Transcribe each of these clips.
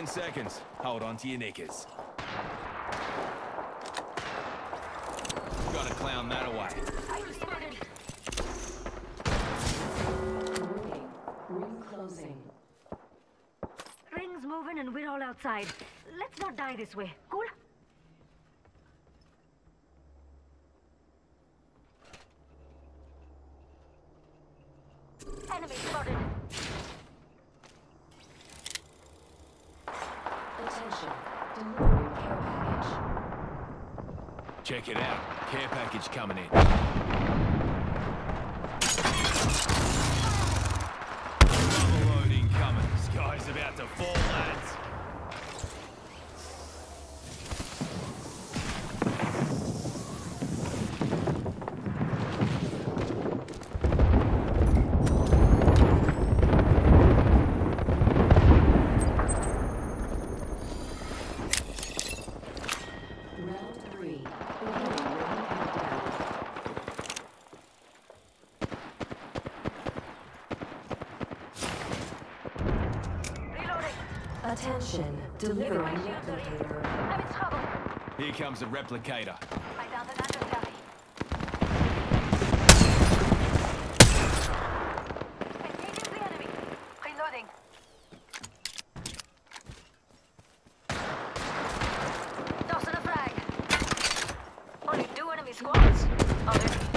Ten seconds. Hold on to your knickers. Gotta clown that away. Ring's moving and we're all outside. Let's not die this way. Cool? Enemy spotted. Check it out. Care package coming in. Attention. Delivering replicator. I'm in trouble. Here comes a replicator. I downed an adversary. Engaging the enemy. Reloading. Tossing a flag. Only two enemy squads. Other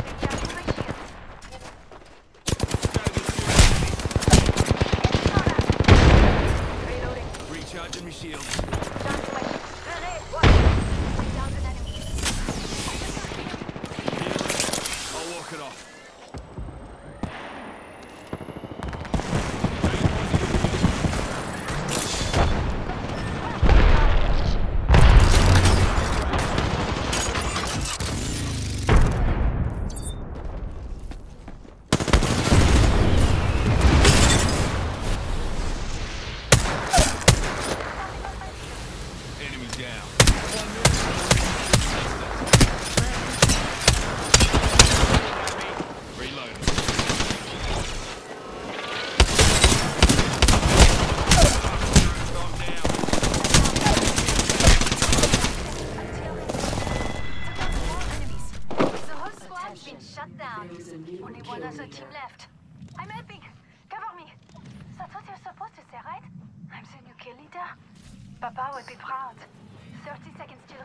been shut down. Only one other team left. I'm helping. Cover me. That's what you're supposed to say, right? I'm the new kill leader. Papa would be proud. 30 seconds till